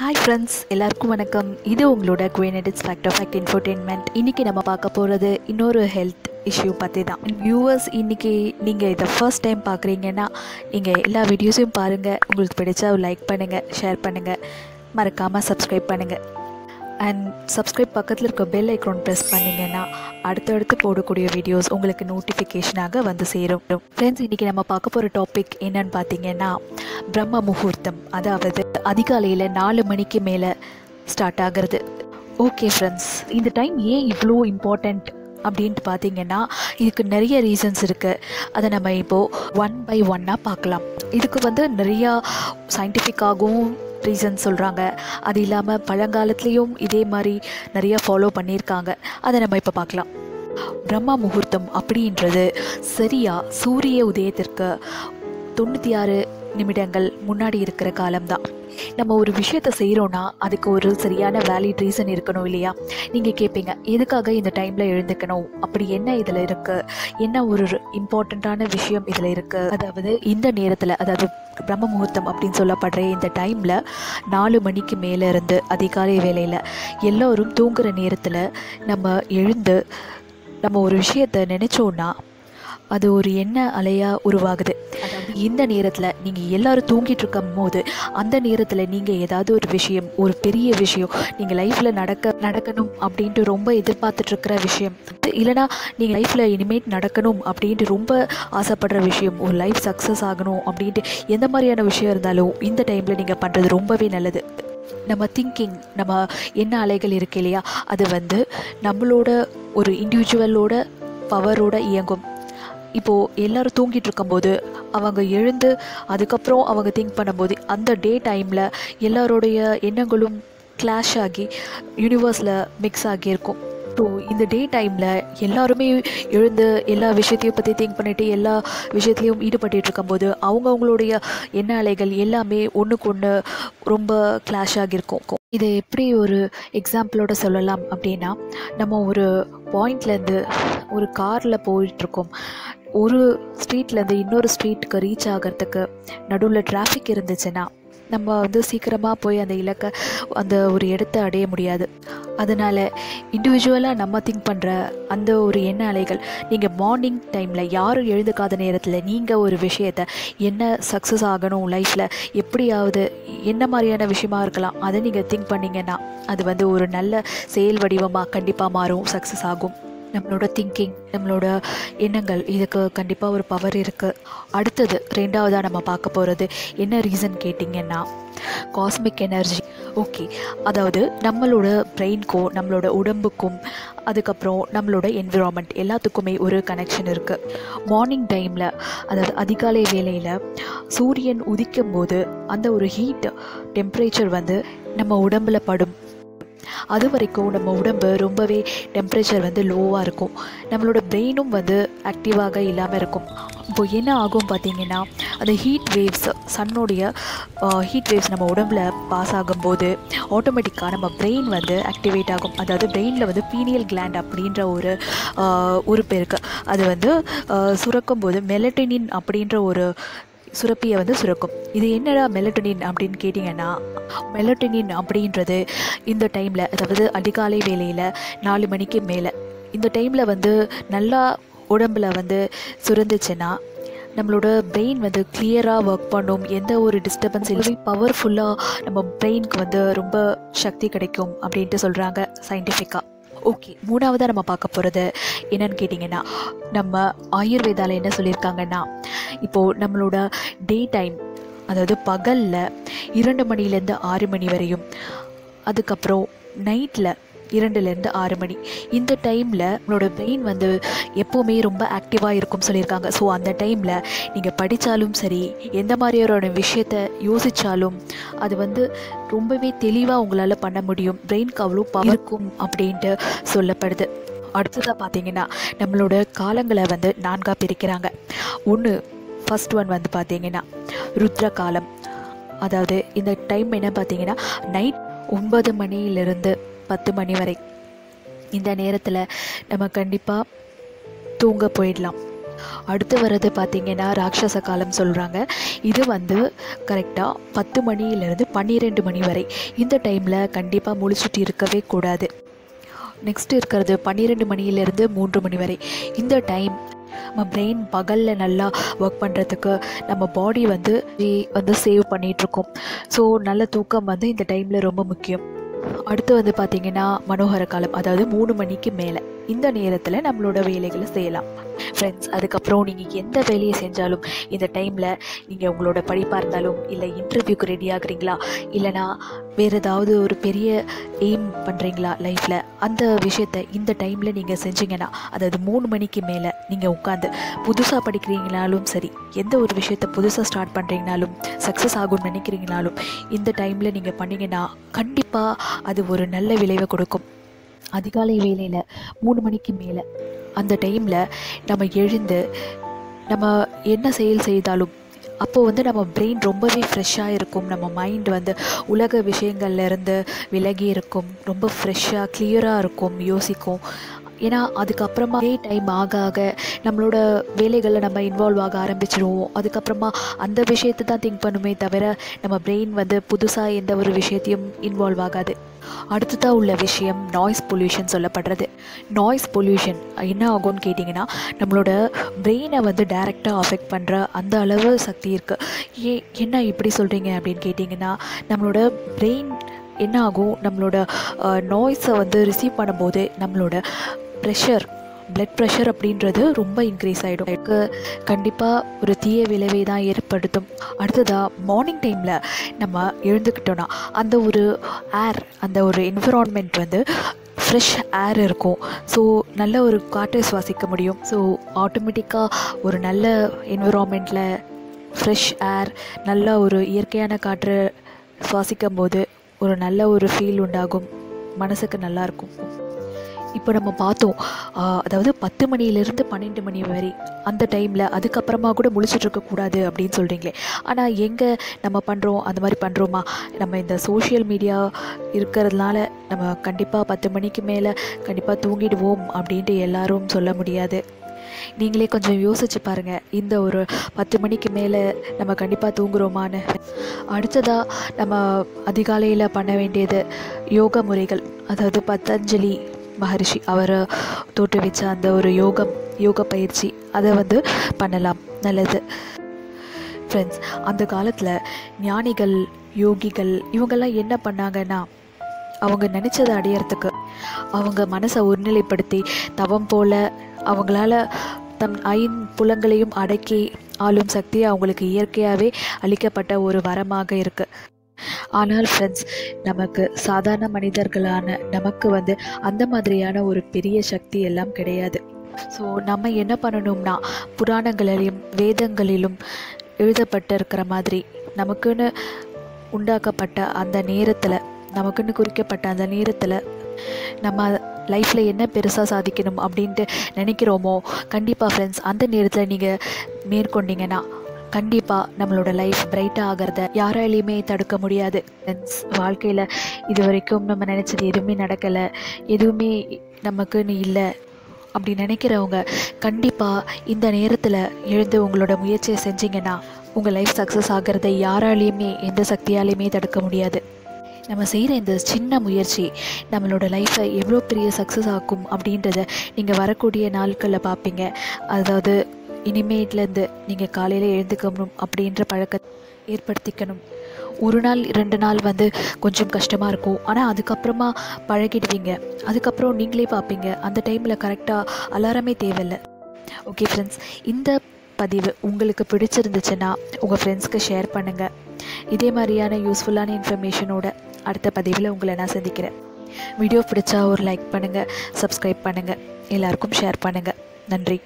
Hi friends எல்லாருக்கும் வணக்கம். இது உங்களோட குவேனடிட்ஸ் ஃபேக்ட் ஆஃப் ஃபேக்ட் இன்ஃபர்டெயின்மெண்ட் இன்றைக்கி நம்ம பார்க்க போகிறது இன்னொரு ஹெல்த் இஷ்யூ பற்றி தான். வியூவர்ஸ் இன்றைக்கி நீங்கள் இதை ஃபர்ஸ்ட் டைம் பார்க்குறீங்கன்னா நீங்கள் எல்லா வீடியோஸையும் பாருங்கள் உங்களுக்கு பிடிச்சா லைக் பண்ணுங்கள் ஷேர் பண்ணுங்கள் மறக்காமல் சப்ஸ்கிரைப் பண்ணுங்கள் அண்ட் சப்ஸ்கிரைப் பக்கத்தில் இருக்க பெல் ஐக்ரோன் ப்ரெஸ் பண்ணிங்கன்னா அடுத்தடுத்து போடக்கூடிய வீடியோஸ் உங்களுக்கு நோட்டிஃபிகேஷனாக வந்து சேரும். ஃப்ரெண்ட்ஸ் இன்றைக்கி நம்ம பார்க்க போகிற டாபிக் என்னன்னு பார்த்தீங்கன்னா பிரம்ம முகூர்த்தம். அதாவது அதிகாலையில் நாலு மணிக்கு மேலே ஸ்டார்ட் ஆகிறது. ஓகே ஃப்ரெண்ட்ஸ் இந்த டைம் ஏன் இவ்வளோ இம்பார்ட்டண்ட் அப்படின்ட்டு பார்த்தீங்கன்னா இதுக்கு நிறைய ரீசன்ஸ் இருக்குது அதை நம்ம இப்போது ஒன் பை ஒன்னாக பார்க்கலாம். இதுக்கு வந்து நிறையா சயின்டிஃபிக்காகவும் ரீசன் சொல்கிறாங்க அது இல்லாமல் பழங்காலத்துலேயும் இதே மாதிரி நிறையா ஃபாலோ பண்ணியிருக்காங்க. அதை நம்ம இப்போ பார்க்கலாம். பிரம்ம முகூர்த்தம் அப்படின்றது சரியாக சூரிய உதயத்திற்கு தொண்ணூற்றி ஆறு நிமிடங்கள் முன்னாடி இருக்கிற காலம்தான். நம்ம ஒரு விஷயத்தை செய்கிறோன்னா அதுக்கு ஒரு சரியான வேலிட் ரீசன் இருக்கணும் இல்லையா? நீங்கள் கேட்பீங்க எதுக்காக இந்த டைமில் எழுந்துக்கணும்? அப்படி என்ன இதில் இருக்குது என்ன ஒரு இம்பார்ட்டண்ட்டான விஷயம் இதில் இருக்குது அதாவது இந்த நேரத்தில் அதாவது பிரம்ம முகூர்த்தம் அப்படின்னு சொல்லப்படுற இந்த டைமில் நாலு மணிக்கு மேலே இருந்து அதிகாலை வேலையில் எல்லோரும் தூங்குகிற நேரத்தில் நம்ம எழுந்து நம்ம ஒரு விஷயத்தை நினச்சோன்னா அது ஒரு எண்ண அலையாக உருவாகுது. அதாவது இந்த நேரத்தில் நீங்கள் எல்லாரும் தூங்கிட்டு இருக்கும் போது அந்த நேரத்தில் நீங்கள் ஏதாவது ஒரு விஷயம் ஒரு பெரிய விஷயம் நீங்கள் லைஃப்பில் நடக்க நடக்கணும் அப்படின்ட்டு ரொம்ப எதிர்பார்த்துட்ருக்கிற விஷயம். இல்லைனா நீங்கள் லைஃப்பில் இனிமேட் நடக்கணும் அப்படின்ட்டு ரொம்ப ஆசைப்படுற விஷயம் ஒரு லைஃப் சக்ஸஸ் ஆகணும் அப்படின்ட்டு எந்த மாதிரியான விஷயம் இருந்தாலும் இந்த டைமில் நீங்கள் பண்ணுறது ரொம்பவே நல்லது. நம்ம திங்கிங் நம்ம என்ன அலைகள் இருக்கு இல்லையா? அது வந்து நம்மளோட ஒரு இண்டிவிஜுவலோட பவரோட இயங்கும். இப்போது எல்லோரும் தூங்கிட்டு இருக்கும்போது அவங்க எழுந்து அதுக்கப்புறம் அவங்க திங்க் பண்ணும்போது அந்த டே டைமில் எல்லாரோடைய எண்ணங்களும் கிளாஷ் ஆகி யூனிவர்ஸில் மிக்ஸ் ஆகியிருக்கும். ஸோ இந்த டே டைமில் எல்லாருமே எழுந்து எல்லா விஷயத்தையும் பற்றி திங்க் பண்ணிவிட்டு எல்லா விஷயத்துலையும் ஈடுபட்டு இருக்கும்போது அவங்கவுங்களுடைய எண்ண அலைகள் எல்லாமே ஒன்றுக்கு ஒன்று ரொம்ப கிளாஷ் ஆகியிருக்கும். இதை எப்படி ஒரு எக்ஸாம்பிளோட சொல்லலாம் அப்படின்னா நம்ம ஒரு பாயிண்ட்லேருந்து ஒரு காரில் போயிட்டுருக்கோம். ஒரு ஸ்ட்ரீட்லேருந்து இன்னொரு ஸ்ட்ரீட்டுக்கு ரீச் ஆகிறதுக்கு நடுவில் டிராஃபிக் இருந்துச்சுன்னா நம்ம வந்து சீக்கிரமாக போய் அந்த இலக்கை அந்த ஒரு இடத்த அடைய முடியாது. அதனால் இண்டிவிஜுவலாக நம்ம திங்க் பண்ணுற அந்த ஒரு எண்ண அலைகள் நீங்கள் மார்னிங் டைமில் யாரும் எழுந்துக்காத நேரத்தில் நீங்கள் ஒரு விஷயத்தை என்ன சக்ஸஸ் ஆகணும் லைஃப்பில் எப்படியாவது என்ன மாதிரியான விஷயமா இருக்கலாம் அதை நீங்கள் திங்க் பண்ணிங்கன்னா அது வந்து ஒரு நல்ல செயல் வடிவமாக கண்டிப்பாக மாறும் சக்ஸஸ் ஆகும். நம்மளோட திங்கிங் நம்மளோட எண்ணங்கள் இதுக்கு கண்டிப்பாக ஒரு பவர் இருக்குது அடுத்தது ரெண்டாவதாக நம்ம பார்க்க போகிறது என்ன ரீசன் கேட்டிங்கன்னா காஸ்மிக் எனர்ஜி ஓகே அதாவது நம்மளோட பிரெயின்க்கும் நம்மளோட உடம்புக்கும் அதுக்கப்புறம் நம்மளோட என்விரான்மெண்ட் எல்லாத்துக்குமே ஒரு கனெக்ஷன் இருக்குது மார்னிங் டைமில் அதாவது அதிகாலை வேளையில் சூரியன் உதிக்கும் போது அந்த ஒரு ஹீட் டெம்பரேச்சர் வந்து நம்ம உடம்பில் படும். அது வரைக்கும் நம்ம உடம்பு ரொம்பவே டெம்பரேச்சர் வந்து லோவாக இருக்கும். நம்மளோட பிரெயினும் வந்து ஆக்டிவாக இல்லாமல் இருக்கும். இப்போ என்ன ஆகும் பார்த்தீங்கன்னா அந்த ஹீட் வேவ்ஸ் சன்னுடைய ஹீட் வேவ்ஸ் நம்ம உடம்புல பாஸ் ஆகும்போது ஆட்டோமேட்டிக்காக நம்ம பிரெயின் வந்து ஆக்டிவேட் ஆகும். அதாவது பிரெயினில் வந்து பீனியல் கிளாண்ட் அப்படின்ற ஒரு உறுப்பு இருக்குது அது வந்து சுரக்கும் போது மெலட்டினின் அப்படின்ற ஒரு சுரப்பியை வந்து சுரக்கும். இது என்னடா மெலட்டனின் அப்படின்னு கேட்டிங்கன்னா மெலட்டனின் அப்படின்றது இந்த டைமில் அதாவது அதிகாலை வேலையில் நாலு மணிக்கு மேலே இந்த டைமில் வந்து நல்லா உடம்பில் வந்து சுரந்துச்சுன்னா நம்மளோட பிரெயின் வந்து கிளியராக ஒர்க் பண்ணும். எந்த ஒரு டிஸ்டர்பன்ஸ் இல்லை. பவர்ஃபுல்லாக நம்ம பிரெயினுக்கு வந்து ரொம்ப சக்தி கிடைக்கும் அப்படின்ட்டு சொல்கிறாங்க சயின்டிஃபிக்காக ஓகே மூணாவதாக நம்ம பார்க்க போகிறது என்னன்னு கேட்டிங்கன்னா நம்ம ஆயுர்வேதாவில் என்ன சொல்லியிருக்காங்கன்னா இப்போது நம்மளோட டே டைம் அதாவது பகலில் இரண்டு மணிலேருந்து ஆறு மணி வரையும் அதுக்கப்புறம் நைட்டில் இரண்டுலேருந்து ஆறு மணி. இந்த டைமில் நம்மளோட பிரெயின் வந்து எப்போவுமே ரொம்ப ஆக்டிவாக இருக்கும்னு சொல்லியிருக்காங்க. ஸோ அந்த டைமில் நீங்கள் படித்தாலும் சரி எந்த மாதிரியான விஷயத்தை யோசித்தாலும் அது வந்து ரொம்பவே தெளிவாக உங்களால் பண்ண முடியும். பிரெயினுக்கு அவ்வளோ இருக்கும் அப்படின்ட்டு சொல்லப்படுது. அடுத்ததாக பார்த்தீங்கன்னா நம்மளோட காலங்களை வந்து நான்காக பிரிக்கிறாங்க. ஒன்று ஃபஸ்ட் ஒன் வந்து பார்த்தீங்கன்னா ருத்ர காலம் அதாவது இந்த டைம் என்ன பார்த்தீங்கன்னா நைட் ஒன்பது மணியிலிருந்து பத்து மணி வரை. இந்த நேரத்தில் நம்ம கண்டிப்பாக தூங்க போயிடலாம். அடுத்து வர்றது பார்த்திங்கன்னா ராட்சச காலம் சொல்கிறாங்க இது வந்து கரெக்டாக பத்து மணியிலேருந்து பன்னிரெண்டு மணி வரை. இந்த டைமில் கண்டிப்பாக முழிச்சுட்டு இருக்கவே கூடாது. நெக்ஸ்ட் இருக்கிறது பன்னிரெண்டு மணியிலேருந்து மூன்று மணி வரை. இந்த டைம் நம்ம பிரெயின் பகலில் நல்லா ஒர்க் பண்ணுறதுக்கு நம்ம பாடி வந்து வந்து சேவ் பண்ணிகிட்ருக்கோம் ஸோ நல்ல தூக்கம் வந்து இந்த டைமில் ரொம்ப முக்கியம். அடுத்து வந்து பார்த்திங்கன்னா மனோகர காலம் அதாவது மூணு மணிக்கு மேலே. இந்த நேரத்தில் நம்மளோட வேலைகளை செய்யலாம். ஃப்ரெண்ட்ஸ் அதுக்கப்புறம் நீங்கள் எந்த வேலையை செஞ்சாலும் இந்த டைமில் நீங்கள் உங்களோட படிப்பாக இருந்தாலும் இல்லை இன்டர்வியூக்கு ரெடி ஆகுறீங்களா? இல்லைனா வேறு ஏதாவது ஒரு பெரிய எய்ம் பண்ணுறீங்களா லைஃப்பில் அந்த விஷயத்த இந்த டைமில் நீங்கள் செஞ்சீங்கன்னா அதாவது மூணு மணிக்கு மேலே நீங்கள் உட்காந்து புதுசாக படிக்கிறீங்கனாலும் சரி எந்த ஒரு விஷயத்த புதுசாக ஸ்டார்ட் பண்ணுறீங்கனாலும் சக்ஸஸ் ஆகும்னு நினைக்கிறீங்கனாலும் இந்த டைமில் நீங்கள் பண்ணிங்கன்னா கண்டிப்பாக அது ஒரு நல்ல விளைவை கொடுக்கும். அதிகாலை வேலையில் மூணு மணிக்கு மேலே. அந்த டைமில் நம்ம எழுந்து நம்ம என்ன செயல் செய்தாலும் அப்போது வந்து நம்ம பிரெயின் ரொம்பவே ஃப்ரெஷ்ஷாக இருக்கும். நம்ம மைண்ட் வந்து உலக விஷயங்கள்லேருந்து விலகி இருக்கும். ரொம்ப ஃப்ரெஷ்ஷாக கிளியராக இருக்கும். யோசிக்கும். ஏன்னா அதுக்கப்புறமா டைம் ஆக ஆக நம்மளோட வேலைகளில் நம்ம இன்வால்வ் ஆக ஆரம்பிச்சிடுவோம் அதுக்கப்புறமா அந்த விஷயத்தை தான் திங்க் பண்ணுமே தவிர நம்ம பிரெயின் வந்து புதுசாக எந்த ஒரு விஷயத்தையும் இன்வால்வ் ஆகாது. அடுத்ததாக உள்ள விஷயம் நாய்ஸ் பொல்யூஷன் சொல்லப்படுறது. நாய்ஸ் பொல்யூஷன் என்ன ஆகும்னு கேட்டிங்கன்னா நம்மளோட பிரெயினை வந்து டைரெக்டாக அஃபெக்ட் பண்ணுற அந்த அளவு சக்தி இருக்குது ஏ என்ன இப்படி சொல்கிறீங்க அப்படின்னு கேட்டிங்கன்னா நம்மளோட பிரெயின் என்ன ஆகும்? நம்மளோட நாய்ஸை வந்து ரிசீவ் பண்ணும்போது நம்மளோட ப்ரெஷர் பிளட் ப்ரெஷர் அப்படின்றது ரொம்ப இன்க்ரீஸ் ஆகிடும் எனக்கு கண்டிப்பாக ஒரு தீய விளைவை தான் ஏற்படுத்தும். அடுத்ததாக மார்னிங் டைமில் நம்ம எழுந்துக்கிட்டோன்னா அந்த ஒரு ஏர் அந்த ஒரு என்விரான்மெண்ட் வந்து ஃப்ரெஷ் ஏர் இருக்கும். ஸோ நல்ல ஒரு காற்றை சுவாசிக்க முடியும். ஸோ ஆட்டோமேட்டிக்காக ஒரு நல்ல என்விரான்மெண்ட்டில் ஃப்ரெஷ் ஏர் நல்ல ஒரு இயற்கையான காற்று சுவாசிக்கும் போது ஒரு நல்ல ஒரு ஃபீல் உண்டாகும். மனசுக்கு நல்லாயிருக்கும் இப்போ நம்ம பார்த்தோம் அதாவது பத்து மணியிலேருந்து பன்னெண்டு மணி வரை அந்த டைமில் அதுக்கப்புறமா கூட முழிச்சிட்ருக்கக்கூடாது அப்படின்னு சொல்கிறீங்களே ஆனால் எங்கே நம்ம பண்ணுறோம் அந்த மாதிரி பண்ணுறோமா நம்ம இந்த சோஷியல் மீடியா இருக்கிறதுனால நம்ம கண்டிப்பாக பத்து மணிக்கு மேலே கண்டிப்பாக தூங்கிடுவோம் அப்படின்ட்டு எல்லாரும் சொல்ல முடியாது. நீங்களே கொஞ்சம் யோசிச்சு பாருங்கள் இந்த ஒரு பத்து மணிக்கு மேலே நம்ம கண்டிப்பாக தூங்குறோமான்னு. அடுத்ததாக நம்ம அதிகாலையில் பண்ண வேண்டியது யோகா முறைகள் அதாவது பத்தஞ்சலி மகரிஷி அவரை தோற்றுவிச்ச அந்த ஒரு யோகம் யோக பயிற்சி அதை வந்து பண்ணலாம். நல்லது. ஃப்ரெண்ட்ஸ் அந்த காலத்தில் ஞானிகள் யோகிகள் இவங்கெல்லாம் என்ன பண்ணாங்கன்னா அவங்க நினச்சதை அடையிறதுக்கு அவங்க மனசை ஒருநிலைப்படுத்தி தவம் போல அவங்களால தம் ஐம்புலங்களையும் அடக்கி ஆளும் சக்தி அவங்களுக்கு இயற்கையாகவே அளிக்கப்பட்ட ஒரு வரமாக இருக்குது ஆனால் ஃப்ரெண்ட்ஸ் நமக்கு சாதாரண மனிதர்களான நமக்கு வந்து அந்த மாதிரியான ஒரு பெரிய சக்தி எல்லாம் கிடையாது. ஸோ நம்ம என்ன பண்ணணும்னா புராணங்களிலும் வேதங்களிலும் எழுதப்பட்டிருக்கிற மாதிரி நமக்குன்னு உண்டாக்கப்பட்ட அந்த நேரத்தில் நமக்குன்னு குறிக்கப்பட்ட அந்த நேரத்தில் நம்ம லைஃப்பில் என்ன பெருசாக சாதிக்கணும் அப்படின்ட்டு நினைக்கிறோமோ கண்டிப்பாக ஃப்ரெண்ட்ஸ் அந்த நேரத்தில் நீங்கள் மேற்கொண்டீங்கன்னா கண்டிப்பாக நம்மளோட லைஃப் பிரைட்டாக ஆகிறத யாராலையுமே தடுக்க முடியாது. ஃப்ரெண்ட்ஸ் வாழ்க்கையில் இது வரைக்கும் நம்ம நினச்சது எதுவுமே நடக்கலை. எதுவுமே நமக்குன்னு இல்லை. அப்படி நினைக்கிறவங்க கண்டிப்பாக இந்த நேரத்தில் எழுந்து உங்களோட முயற்சியை செஞ்சிங்கன்னா உங்கள் லைஃப் சக்ஸஸ் ஆகிறத யாராலையுமே எந்த சக்தியாலையுமே தடுக்க முடியாது. நம்ம செய்கிற இந்த சின்ன முயற்சி நம்மளோட லைஃப்பை எவ்வளோ பெரிய சக்ஸஸ் ஆக்கும் அப்படின்றத நீங்கள் வரக்கூடிய நாட்களில் பார்ப்பீங்க அதாவது இனிமேட்லேருந்து நீங்கள் காலையில் எழுந்துக்கணும் அப்படின்ற பழக்கத்தை ஏற்படுத்திக்கணும். ஒரு நாள் ரெண்டு நாள் வந்து கொஞ்சம் கஷ்டமாக இருக்கும். ஆனால் அதுக்கப்புறமா பழகிடுவீங்க. அதுக்கப்புறம் நீங்களே பார்ப்பீங்க. அந்த டைமில் கரெக்டாக அலாரமே தேவையில்லை. ஓகே ஃப்ரெண்ட்ஸ் இந்த பதிவு உங்களுக்கு பிடிச்சிருந்துச்சுன்னா உங்கள் ஃப்ரெண்ட்ஸ்க்கு ஷேர் பண்ணுங்கள் இதே மாதிரியான யூஸ்ஃபுல்லான இன்ஃபர்மேஷனோட அடுத்த பதிவில் உங்களை நான் சந்திக்கிறேன். வீடியோ பிடிச்சா ஒரு லைக் பண்ணுங்கள் சப்ஸ்கிரைப் பண்ணுங்கள் எல்லாருக்கும் ஷேர் பண்ணுங்கள் நன்றி.